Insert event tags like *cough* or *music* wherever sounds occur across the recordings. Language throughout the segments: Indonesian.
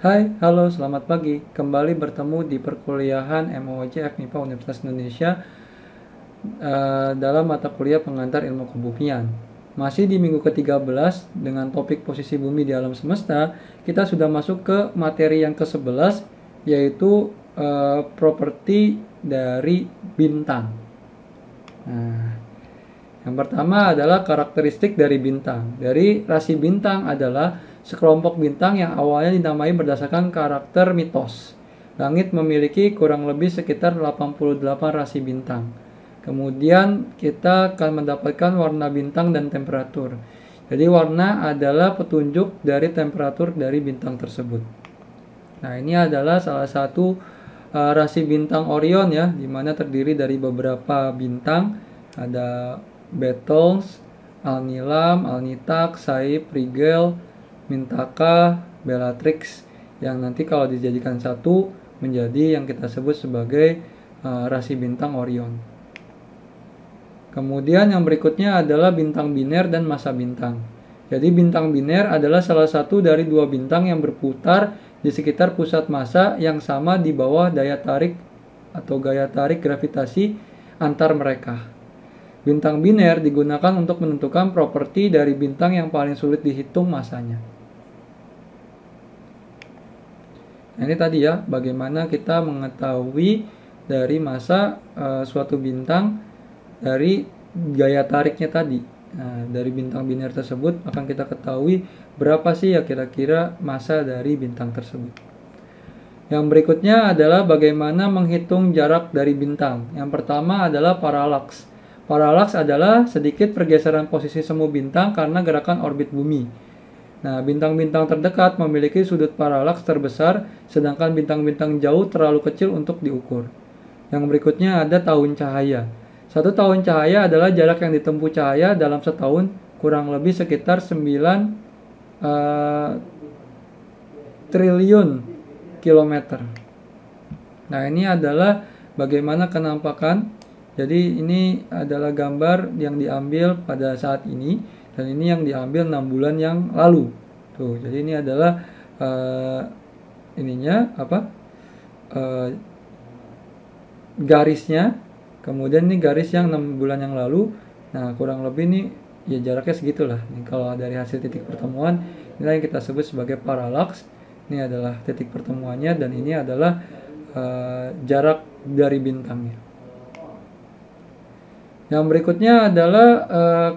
Hai, halo, selamat pagi. Kembali bertemu di perkuliahan MOJ FMIPA Universitas Indonesia uh, dalam mata kuliah pengantar ilmu kebumian. Masih di minggu ke-13 dengan topik posisi bumi di alam semesta, kita sudah masuk ke materi yang ke-11 yaitu uh, properti dari bintang. Nah, yang pertama adalah karakteristik dari bintang. Dari rasi bintang adalah sekelompok bintang yang awalnya dinamai berdasarkan karakter mitos. Langit memiliki kurang lebih sekitar 88 rasi bintang. Kemudian kita akan mendapatkan warna bintang dan temperatur. Jadi warna adalah petunjuk dari temperatur dari bintang tersebut. Nah, ini adalah salah satu uh, rasi bintang Orion ya, di mana terdiri dari beberapa bintang. Ada Betelgeuse, Alnilam, Alnitak, Saip, Rigel, Mintaka, Bellatrix yang nanti kalau dijadikan satu menjadi yang kita sebut sebagai uh, rasi bintang Orion. Kemudian yang berikutnya adalah bintang biner dan masa bintang. Jadi bintang biner adalah salah satu dari dua bintang yang berputar di sekitar pusat massa yang sama di bawah daya tarik atau gaya tarik gravitasi antar mereka. Bintang biner digunakan untuk menentukan properti dari bintang yang paling sulit dihitung masanya. Nah, ini tadi ya, bagaimana kita mengetahui dari masa uh, suatu bintang dari gaya tariknya tadi. Nah, dari bintang biner tersebut akan kita ketahui berapa sih ya kira-kira masa dari bintang tersebut. Yang berikutnya adalah bagaimana menghitung jarak dari bintang. Yang pertama adalah paralaks. Paralaks adalah sedikit pergeseran posisi semu bintang karena gerakan orbit bumi. Nah, bintang-bintang terdekat memiliki sudut paralaks terbesar, sedangkan bintang-bintang jauh terlalu kecil untuk diukur. Yang berikutnya ada tahun cahaya. Satu tahun cahaya adalah jarak yang ditempuh cahaya dalam setahun kurang lebih sekitar 9 uh, eh, triliun kilometer. Nah, ini adalah bagaimana kenampakan. Jadi, ini adalah gambar yang diambil pada saat ini dan ini yang diambil enam bulan yang lalu. Tuh jadi ini adalah uh, ininya apa? Uh, garisnya. Kemudian ini garis yang enam bulan yang lalu. Nah kurang lebih ini ya jaraknya segitulah. Ini kalau dari hasil titik pertemuan ini yang kita sebut sebagai paralaks. Ini adalah titik pertemuannya dan ini adalah uh, jarak dari bintangnya. Yang berikutnya adalah uh,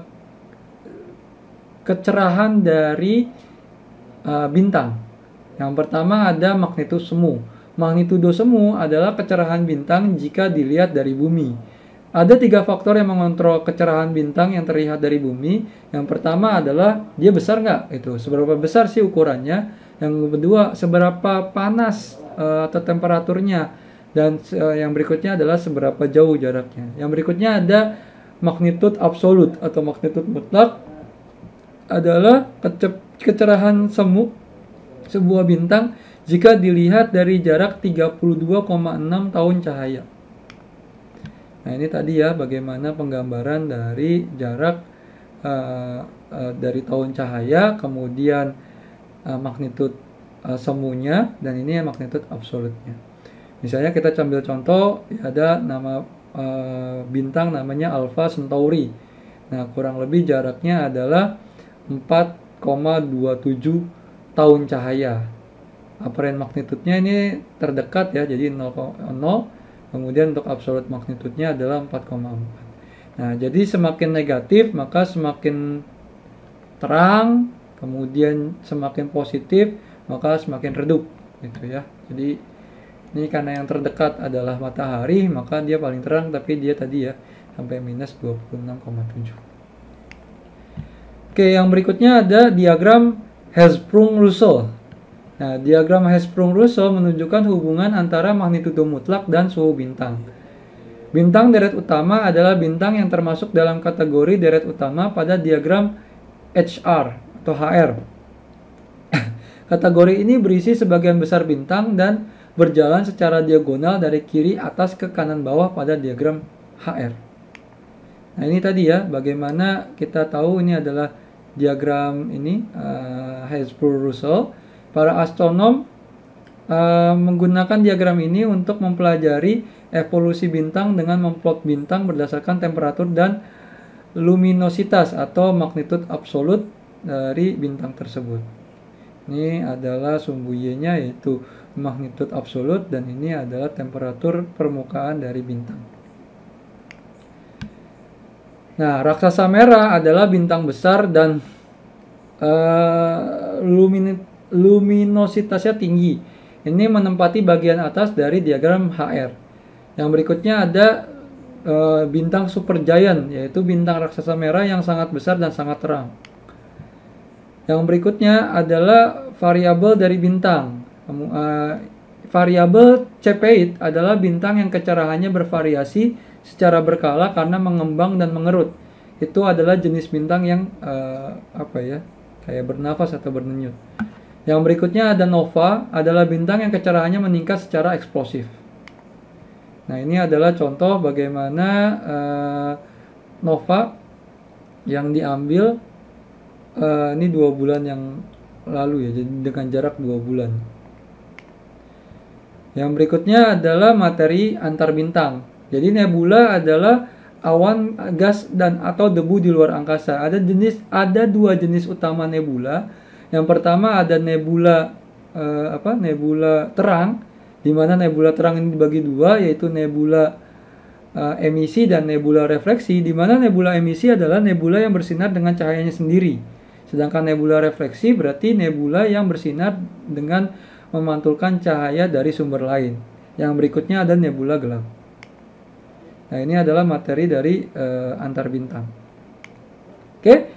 kecerahan dari uh, bintang. Yang pertama ada magnitudo semu. Magnitudo semu adalah kecerahan bintang jika dilihat dari bumi. Ada tiga faktor yang mengontrol kecerahan bintang yang terlihat dari bumi. Yang pertama adalah dia besar nggak? Itu seberapa besar sih ukurannya? Yang kedua seberapa panas uh, atau temperaturnya? Dan uh, yang berikutnya adalah seberapa jauh jaraknya. Yang berikutnya ada magnitude absolut atau magnitude mutlak adalah kecerahan semu sebuah bintang jika dilihat dari jarak 32,6 tahun cahaya. Nah, ini tadi ya bagaimana penggambaran dari jarak uh, uh, dari tahun cahaya, kemudian uh, magnitud uh, semunya dan ini magnitud absolutnya. Misalnya kita ambil contoh ada nama uh, bintang namanya Alpha Centauri. Nah, kurang lebih jaraknya adalah 4,27 tahun cahaya. Apparent magnitudenya ini terdekat ya, jadi 0,0. Kemudian untuk absolute magnitudenya adalah 4,4. Nah, jadi semakin negatif maka semakin terang, kemudian semakin positif maka semakin redup gitu ya. Jadi ini karena yang terdekat adalah matahari, maka dia paling terang tapi dia tadi ya sampai minus 26,7. Oke, yang berikutnya ada diagram Hertzsprung-Russell. Nah, diagram Hertzsprung-Russell menunjukkan hubungan antara magnitudo mutlak dan suhu bintang. Bintang deret utama adalah bintang yang termasuk dalam kategori deret utama pada diagram HR atau HR. *laughs* kategori ini berisi sebagian besar bintang dan berjalan secara diagonal dari kiri atas ke kanan bawah pada diagram HR. Nah, ini tadi ya, bagaimana kita tahu ini adalah diagram ini uh, Hertzsprung-Russell, para astronom uh, menggunakan diagram ini untuk mempelajari evolusi bintang dengan memplot bintang berdasarkan temperatur dan luminositas atau magnitude absolut dari bintang tersebut. Ini adalah sumbu Y-nya yaitu magnitude absolut dan ini adalah temperatur permukaan dari bintang. Nah, raksasa merah adalah bintang besar dan uh, lumin luminositasnya tinggi. Ini menempati bagian atas dari diagram HR. Yang berikutnya ada uh, bintang supergiant, yaitu bintang raksasa merah yang sangat besar dan sangat terang. Yang berikutnya adalah variabel dari bintang. Uh, variabel Cepheid adalah bintang yang kecerahannya bervariasi secara berkala karena mengembang dan mengerut. Itu adalah jenis bintang yang uh, apa ya? kayak bernafas atau berdenyut. Yang berikutnya ada nova, adalah bintang yang kecerahannya meningkat secara eksplosif. Nah, ini adalah contoh bagaimana uh, nova yang diambil uh, ini dua bulan yang lalu ya, jadi dengan jarak dua bulan. Yang berikutnya adalah materi antar bintang. Jadi nebula adalah awan gas dan atau debu di luar angkasa. Ada jenis ada dua jenis utama nebula. Yang pertama ada nebula uh, apa? Nebula terang di mana nebula terang ini dibagi dua yaitu nebula uh, emisi dan nebula refleksi di mana nebula emisi adalah nebula yang bersinar dengan cahayanya sendiri sedangkan nebula refleksi berarti nebula yang bersinar dengan memantulkan cahaya dari sumber lain yang berikutnya ada nebula gelap nah ini adalah materi dari uh, antar bintang. Oke?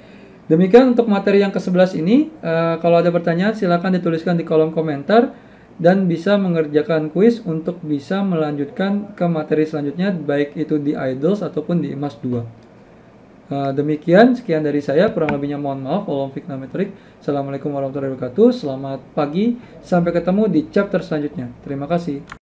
Demikian untuk materi yang ke-11 ini. Uh, kalau ada pertanyaan silahkan dituliskan di kolom komentar dan bisa mengerjakan kuis untuk bisa melanjutkan ke materi selanjutnya baik itu di idols ataupun di emas 2 uh, demikian sekian dari saya. Kurang lebihnya mohon maaf Assalamualaikum warahmatullahi wabarakatuh. Selamat pagi. Sampai ketemu di chapter selanjutnya. Terima kasih